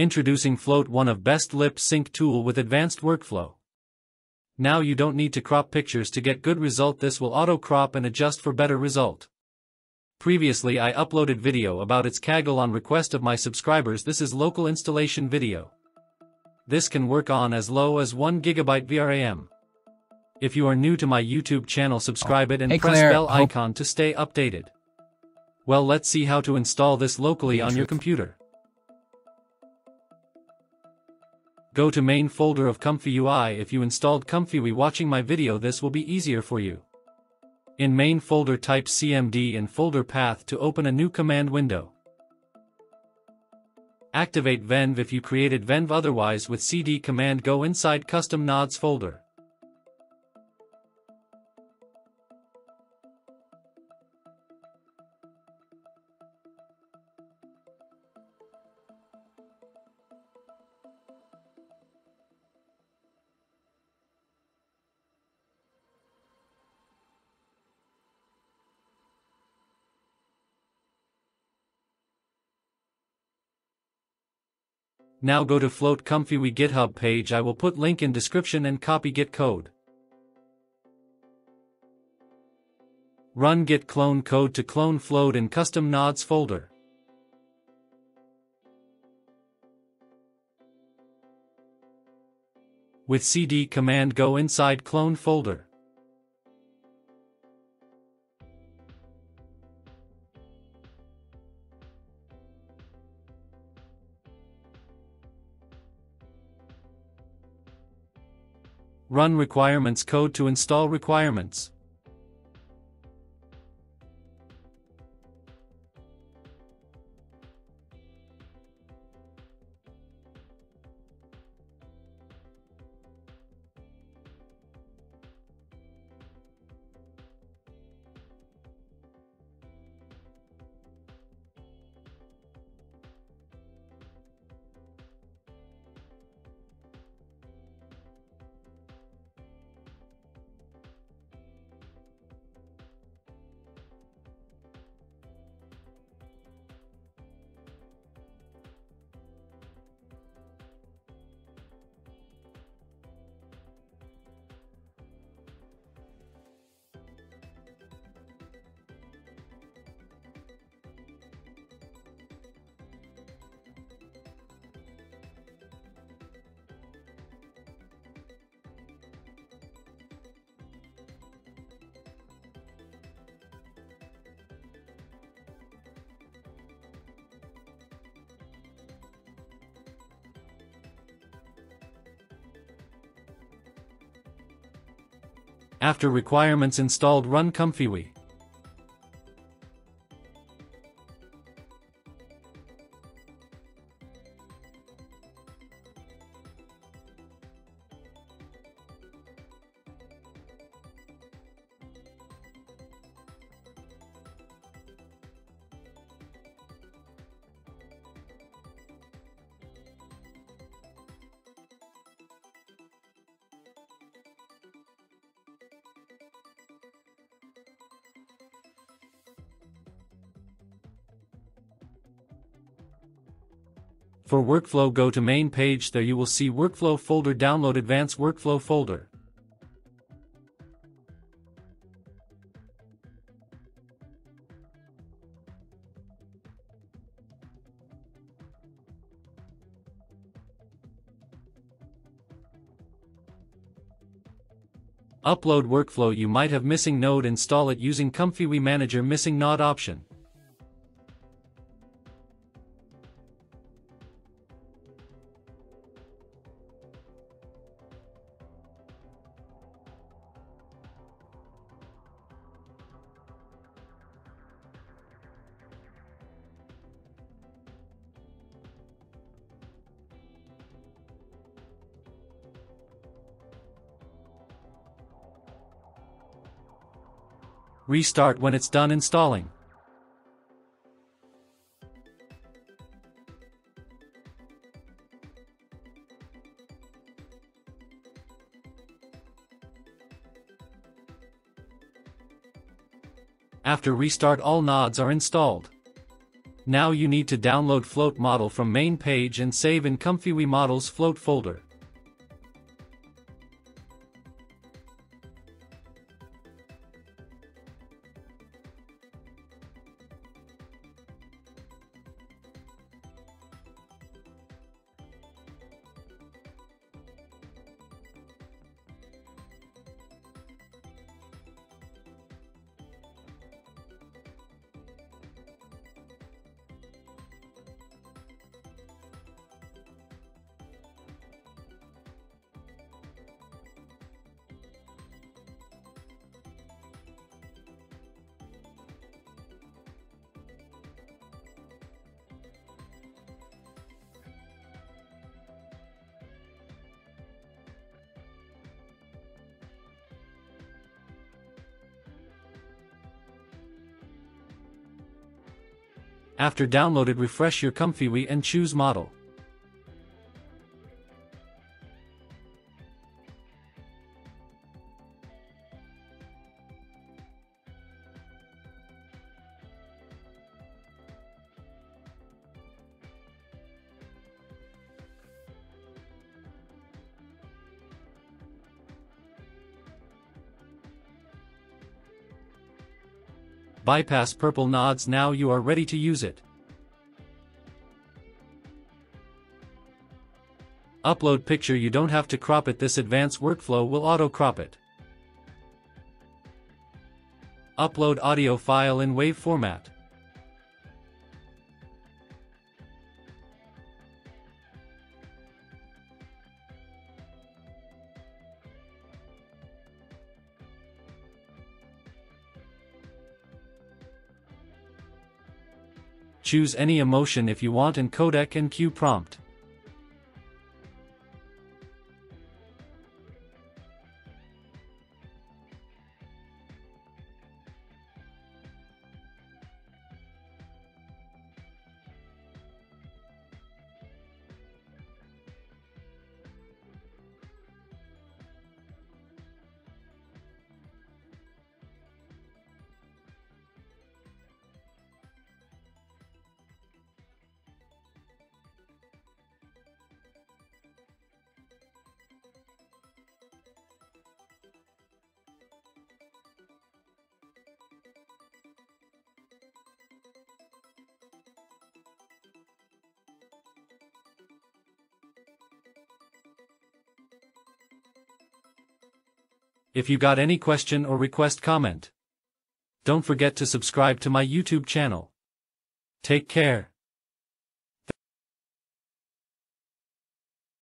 Introducing Float one of best lip sync tool with advanced workflow. Now you don't need to crop pictures to get good result this will auto crop and adjust for better result. Previously I uploaded video about its Kaggle on request of my subscribers this is local installation video. This can work on as low as 1GB VRAM. If you are new to my YouTube channel subscribe it and Hey, press Claire, bell icon to stay updated. Well let's see how to install this locally on your computer. Go to main folder of Comfy UI if you installed Comfy watching my video this will be easier for you. In main folder type cmd in folder path to open a new command window. Activate venv if you created venv otherwise with cd command go inside custom nodes folder. Now go to float ComfyUI github page I will put link in description and copy git code. Run git clone code to clone float in custom nodes folder. With cd command go inside clone folder. Run requirements code to install requirements. After requirements installed run ComfyUI. For workflow go to main page there you will see workflow folder download advanced workflow folder. Upload workflow you might have missing node install it using ComfyUI manager missing node option. Restart when it's done installing. After restart all nodes are installed. Now you need to download float model from main page and save in ComfyUI models float folder. After downloaded refresh your ComfyUI and choose model. Bypass purple nodes now you are ready to use it. Upload picture you don't have to crop it this advanced workflow will auto crop it. Upload audio file in WAV format. Choose any emotion if you want in codec and cue prompt. If you got any question or request comment. Don't forget to subscribe to my YouTube channel. Take care.